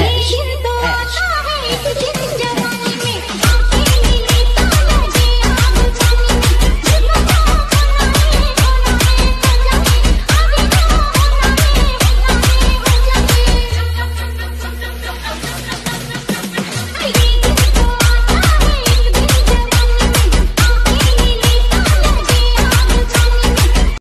Edge.